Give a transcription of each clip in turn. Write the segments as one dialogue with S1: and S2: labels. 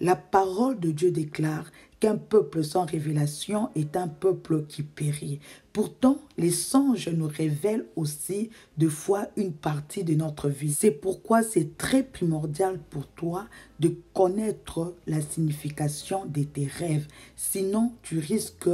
S1: La parole de Dieu déclare qu'un peuple sans révélation est un peuple qui périt. Pourtant, les songes nous révèlent aussi de fois une partie de notre vie. C'est pourquoi c'est très primordial pour toi de connaître la signification de tes rêves. Sinon, tu risques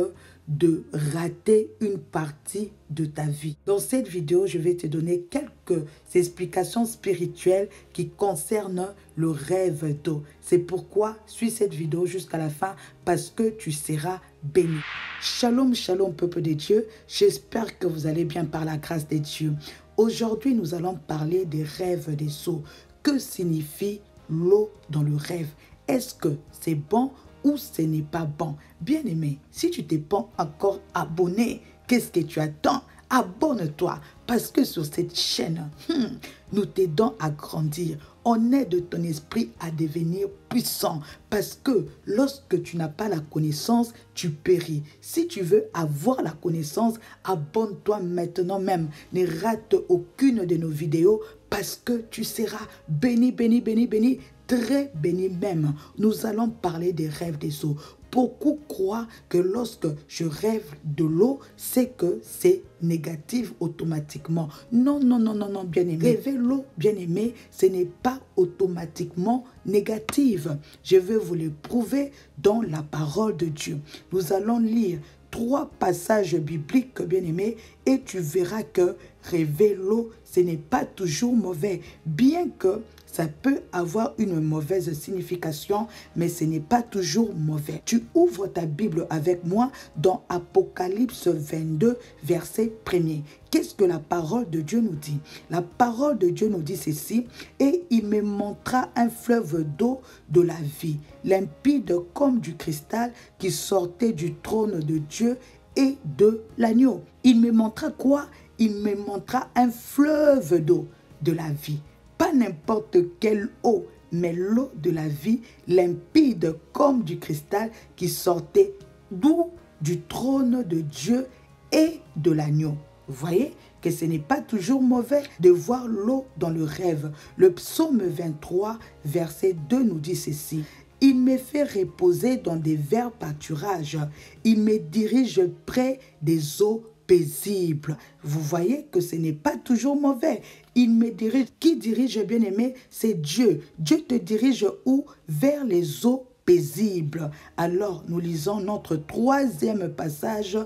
S1: de rater une partie de ta vie. Dans cette vidéo, je vais te donner quelques explications spirituelles qui concernent le rêve d'eau. C'est pourquoi suis cette vidéo jusqu'à la fin parce que tu seras béni. Shalom, shalom, peuple de Dieu. J'espère que vous allez bien par la grâce de Dieu. Aujourd'hui, nous allons parler des rêves des eaux. Que signifie l'eau dans le rêve? Est-ce que c'est bon ou ce n'est pas bon. Bien aimé, si tu t'es pas encore abonné, qu'est-ce que tu attends? Abonne-toi parce que sur cette chaîne, hmm, nous t'aidons à grandir. On aide ton esprit à devenir puissant parce que lorsque tu n'as pas la connaissance, tu péris. Si tu veux avoir la connaissance, abonne-toi maintenant même. Ne rate aucune de nos vidéos parce que tu seras béni, béni, béni, béni très béni même. Nous allons parler des rêves des eaux. Beaucoup croient que lorsque je rêve de l'eau, c'est que c'est négatif automatiquement. Non, non, non, non, non, bien aimé. Rêver l'eau, bien aimé, ce n'est pas automatiquement négatif. Je vais vous le prouver dans la parole de Dieu. Nous allons lire trois passages bibliques, bien aimé, et tu verras que rêver l'eau, ce n'est pas toujours mauvais, bien que ça peut avoir une mauvaise signification, mais ce n'est pas toujours mauvais. Tu ouvres ta Bible avec moi dans Apocalypse 22, verset 1er. Qu'est-ce que la parole de Dieu nous dit? La parole de Dieu nous dit ceci, et il me montra un fleuve d'eau de la vie, limpide comme du cristal qui sortait du trône de Dieu et de l'agneau. Il me montra quoi? Il me montra un fleuve d'eau de la vie pas n'importe quelle eau, mais l'eau de la vie limpide comme du cristal qui sortait d'où? Du trône de Dieu et de l'agneau. Voyez que ce n'est pas toujours mauvais de voir l'eau dans le rêve. Le psaume 23, verset 2 nous dit ceci. Il me fait reposer dans des verts pâturages. Il me dirige près des eaux paisibles. Vous voyez que ce n'est pas toujours mauvais. Il me dirige. Qui dirige, bien aimé? C'est Dieu. Dieu te dirige où? Vers les eaux paisibles. Alors, nous lisons notre troisième passage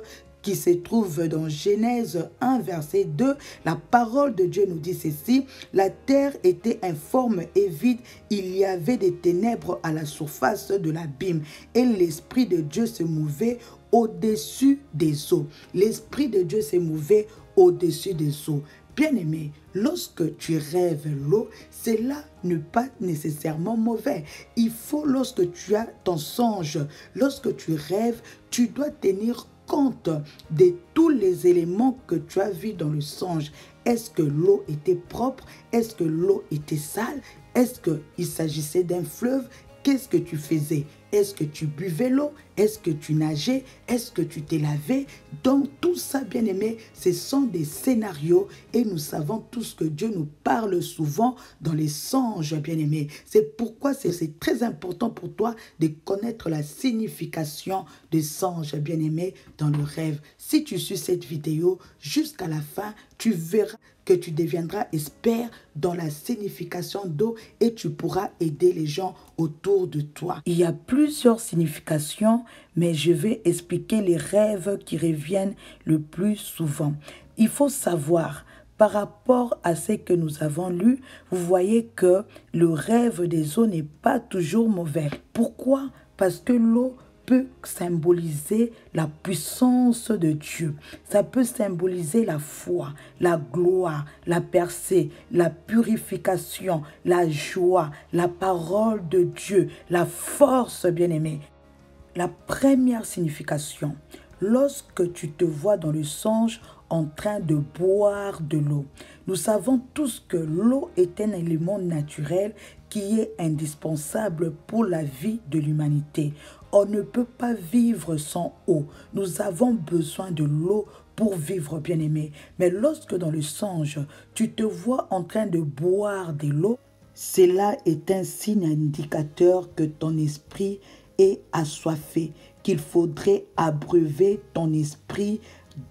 S1: qui se trouve dans Genèse 1, verset 2, la parole de Dieu nous dit ceci, la terre était informe et vide, il y avait des ténèbres à la surface de l'abîme, et l'Esprit de Dieu se mouvait au-dessus des eaux. L'Esprit de Dieu se mouvait au-dessus des eaux. Bien-aimé, lorsque tu rêves l'eau, cela n'est pas nécessairement mauvais. Il faut, lorsque tu as ton songe, lorsque tu rêves, tu dois tenir compte de tous les éléments que tu as vus dans le songe. Est-ce que l'eau était propre? Est-ce que l'eau était sale? Est-ce qu'il s'agissait d'un fleuve? Qu'est-ce que tu faisais? Est-ce que tu buvais l'eau? Est-ce que tu nageais? Est-ce que tu t'es lavé Donc tout ça, bien aimé, ce sont des scénarios et nous savons tous que Dieu nous parle souvent dans les songes, bien aimé. C'est pourquoi c'est très important pour toi de connaître la signification des songes, bien aimé, dans le rêve. Si tu suis cette vidéo jusqu'à la fin, tu verras que tu deviendras expert dans la signification d'eau et tu pourras aider les gens autour de toi. Il y a plusieurs significations, mais je vais expliquer les rêves qui reviennent le plus souvent. Il faut savoir, par rapport à ce que nous avons lu, vous voyez que le rêve des eaux n'est pas toujours mauvais. Pourquoi? Parce que l'eau symboliser la puissance de Dieu. Ça peut symboliser la foi, la gloire, la percée, la purification, la joie, la parole de Dieu, la force, bien-aimée. La première signification, lorsque tu te vois dans le songe en train de boire de l'eau. Nous savons tous que l'eau est un élément naturel qui est indispensable pour la vie de l'humanité. On ne peut pas vivre sans eau. Nous avons besoin de l'eau pour vivre, bien-aimé. Mais lorsque dans le songe, tu te vois en train de boire de l'eau, Cela est un signe indicateur que ton esprit est assoiffé, qu'il faudrait abreuver ton esprit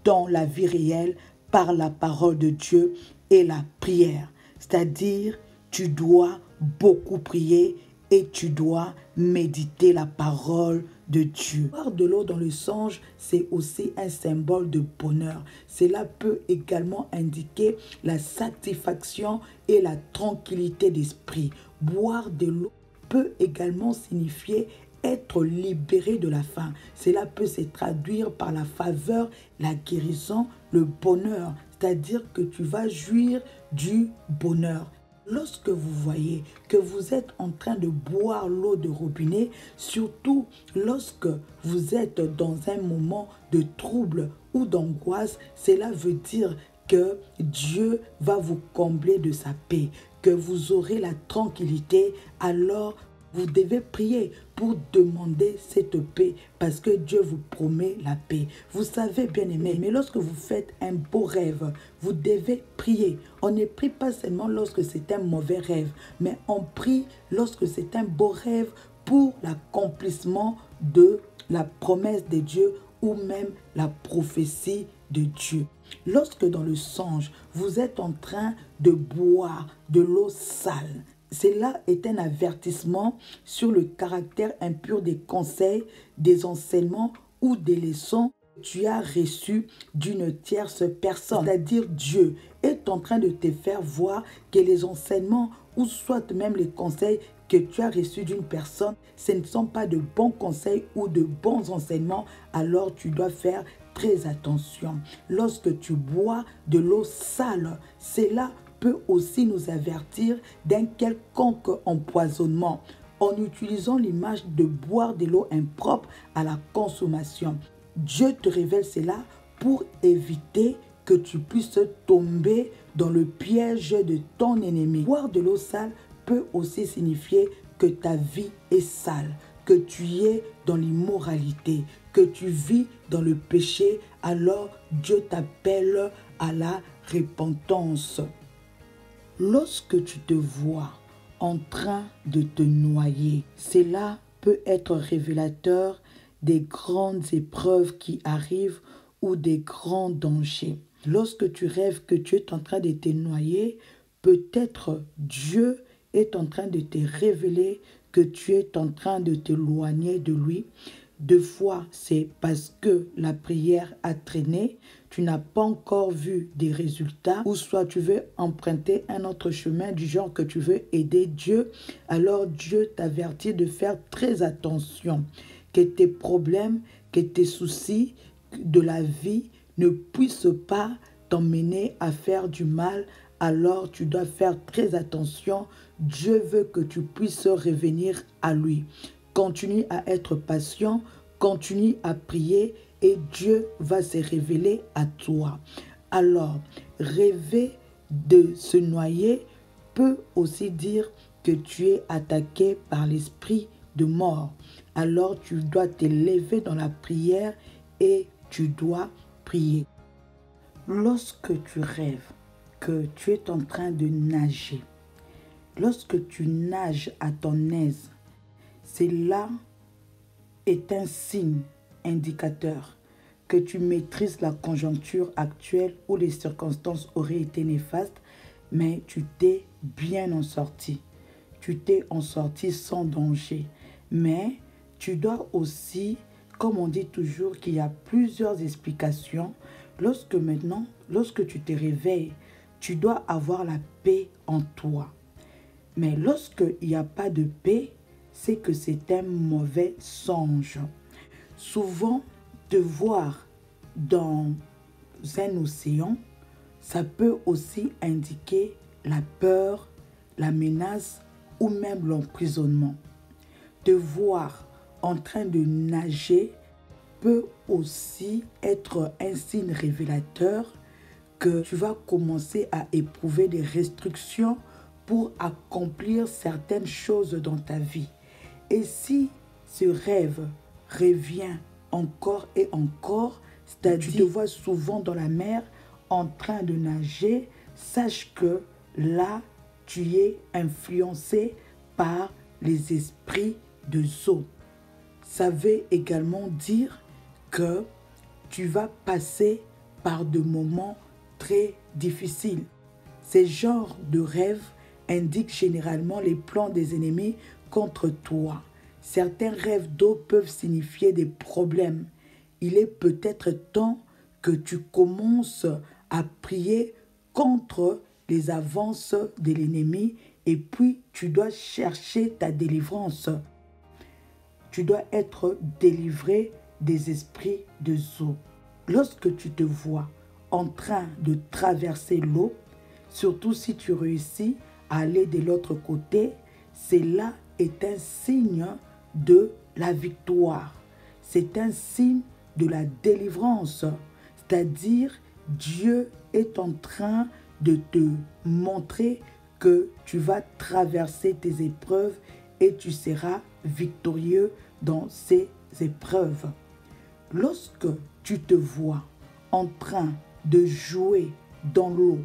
S1: dans la vie réelle par la parole de Dieu et la prière. C'est-à-dire, tu dois beaucoup prier et tu dois méditer la parole de Dieu. Boire de l'eau dans le songe, c'est aussi un symbole de bonheur. Cela peut également indiquer la satisfaction et la tranquillité d'esprit. Boire de l'eau peut également signifier être libéré de la faim. Cela peut se traduire par la faveur, la guérison, le bonheur. C'est-à-dire que tu vas jouir du bonheur. Lorsque vous voyez que vous êtes en train de boire l'eau de robinet, surtout lorsque vous êtes dans un moment de trouble ou d'angoisse, cela veut dire que Dieu va vous combler de sa paix, que vous aurez la tranquillité, alors vous devez prier pour demander cette paix parce que Dieu vous promet la paix. Vous savez, bien aimé, mais lorsque vous faites un beau rêve, vous devez prier. On ne prie pas seulement lorsque c'est un mauvais rêve, mais on prie lorsque c'est un beau rêve pour l'accomplissement de la promesse de Dieu ou même la prophétie de Dieu. Lorsque dans le songe, vous êtes en train de boire de l'eau sale, cela est un avertissement sur le caractère impur des conseils, des enseignements ou des leçons que tu as reçus d'une tierce personne, c'est-à-dire Dieu, est en train de te faire voir que les enseignements ou soit même les conseils que tu as reçus d'une personne, ce ne sont pas de bons conseils ou de bons enseignements, alors tu dois faire très attention. Lorsque tu bois de l'eau sale, c'est là peut aussi nous avertir d'un quelconque empoisonnement en utilisant l'image de boire de l'eau impropre à la consommation. Dieu te révèle cela pour éviter que tu puisses tomber dans le piège de ton ennemi. Boire de l'eau sale peut aussi signifier que ta vie est sale, que tu es dans l'immoralité, que tu vis dans le péché, alors Dieu t'appelle à la repentance. Lorsque tu te vois en train de te noyer, cela peut être révélateur des grandes épreuves qui arrivent ou des grands dangers. Lorsque tu rêves que tu es en train de te noyer, peut-être Dieu est en train de te révéler que tu es en train de t'éloigner de lui deux fois, c'est parce que la prière a traîné, tu n'as pas encore vu des résultats, ou soit tu veux emprunter un autre chemin du genre que tu veux aider Dieu, alors Dieu t'avertit de faire très attention, que tes problèmes, que tes soucis de la vie ne puissent pas t'emmener à faire du mal, alors tu dois faire très attention. Dieu veut que tu puisses revenir à lui. Continue à être patient, continue à prier et Dieu va se révéler à toi. Alors, rêver de se noyer peut aussi dire que tu es attaqué par l'esprit de mort. Alors tu dois te lever dans la prière et tu dois prier. Lorsque tu rêves que tu es en train de nager, lorsque tu nages à ton aise, cela est un signe indicateur que tu maîtrises la conjoncture actuelle où les circonstances auraient été néfastes, mais tu t'es bien en sorti. Tu t'es en sorti sans danger. Mais tu dois aussi, comme on dit toujours, qu'il y a plusieurs explications. Lorsque maintenant, lorsque tu te réveilles, tu dois avoir la paix en toi. Mais lorsqu'il n'y a pas de paix, c'est que c'est un mauvais songe. Souvent, te voir dans un océan, ça peut aussi indiquer la peur, la menace ou même l'emprisonnement. Te voir en train de nager peut aussi être un signe révélateur que tu vas commencer à éprouver des restrictions pour accomplir certaines choses dans ta vie. Et si ce rêve revient encore et encore, c'est-à-dire tu te vois souvent dans la mer en train de nager, sache que là, tu es influencé par les esprits de Zo. Ça veut également dire que tu vas passer par de moments très difficiles. Ces genres de rêves indiquent généralement les plans des ennemis contre toi. Certains rêves d'eau peuvent signifier des problèmes. Il est peut-être temps que tu commences à prier contre les avances de l'ennemi et puis tu dois chercher ta délivrance. Tu dois être délivré des esprits de eau. Lorsque tu te vois en train de traverser l'eau, surtout si tu réussis à aller de l'autre côté, cela est un signe de la victoire. C'est un signe de la délivrance. C'est-à-dire, Dieu est en train de te montrer que tu vas traverser tes épreuves et tu seras victorieux dans ces épreuves. Lorsque tu te vois en train de jouer dans l'eau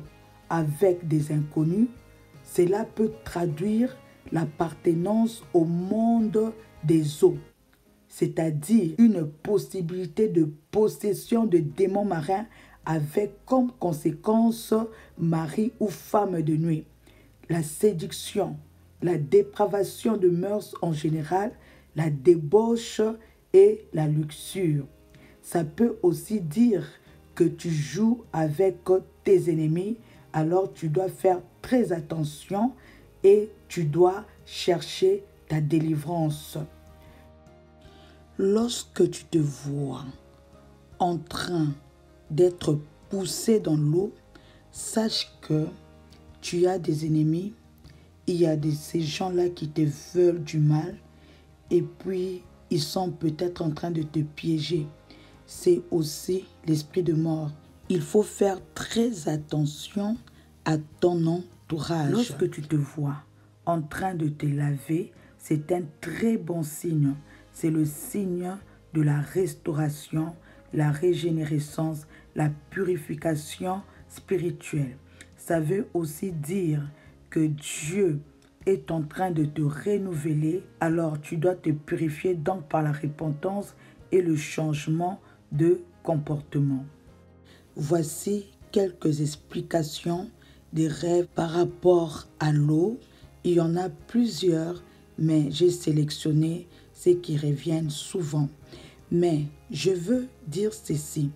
S1: avec des inconnus, cela peut traduire l'appartenance au monde des eaux, c'est-à-dire une possibilité de possession de démons marins avec comme conséquence mari ou femme de nuit. La séduction, la dépravation de mœurs en général, la débauche et la luxure. Ça peut aussi dire que tu joues avec tes ennemis, alors tu dois faire très attention et tu dois chercher ta délivrance. Lorsque tu te vois en train d'être poussé dans l'eau, sache que tu as des ennemis, il y a ces gens-là qui te veulent du mal et puis ils sont peut-être en train de te piéger. C'est aussi l'esprit de mort. Il faut faire très attention à ton entourage. Lorsque tu te vois en train de te laver, c'est un très bon signe. C'est le signe de la restauration, la régénérescence, la purification spirituelle. Ça veut aussi dire que Dieu est en train de te renouveler, alors tu dois te purifier donc par la repentance et le changement de comportement. Voici quelques explications des rêves par rapport à l'eau. Il y en a plusieurs, mais j'ai sélectionné ceux qui reviennent souvent. Mais je veux dire ceci.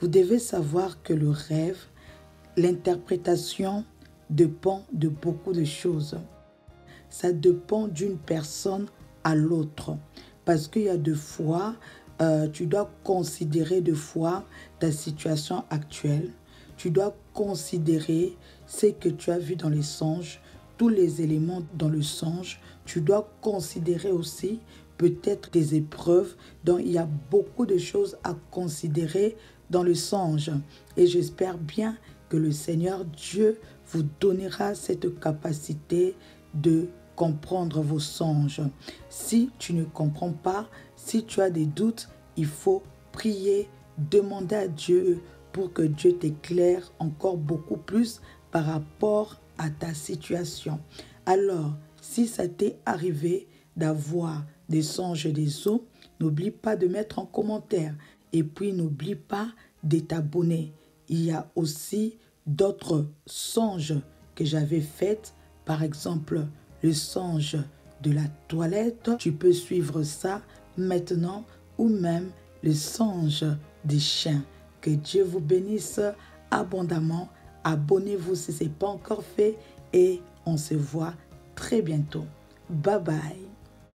S1: Vous devez savoir que le rêve, l'interprétation dépend de beaucoup de choses. Ça dépend d'une personne à l'autre. Parce qu'il y a deux fois, euh, tu dois considérer deux fois ta situation actuelle. Tu dois considérer ce que tu as vu dans les songes, tous les éléments dans le songe. Tu dois considérer aussi peut-être des épreuves. Donc il y a beaucoup de choses à considérer dans le songe. Et j'espère bien que le Seigneur Dieu vous donnera cette capacité de comprendre vos songes. Si tu ne comprends pas, si tu as des doutes, il faut prier, demander à Dieu pour que Dieu t'éclaire encore beaucoup plus par rapport à ta situation. Alors, si ça t'est arrivé d'avoir des songes des eaux, n'oublie pas de mettre en commentaire. Et puis n'oublie pas de t'abonner. Il y a aussi d'autres songes que j'avais faits. Par exemple, le songe de la toilette. Tu peux suivre ça maintenant ou même le songe des chiens. Que Dieu vous bénisse abondamment. Abonnez-vous si ce n'est pas encore fait et on se voit très bientôt. Bye bye.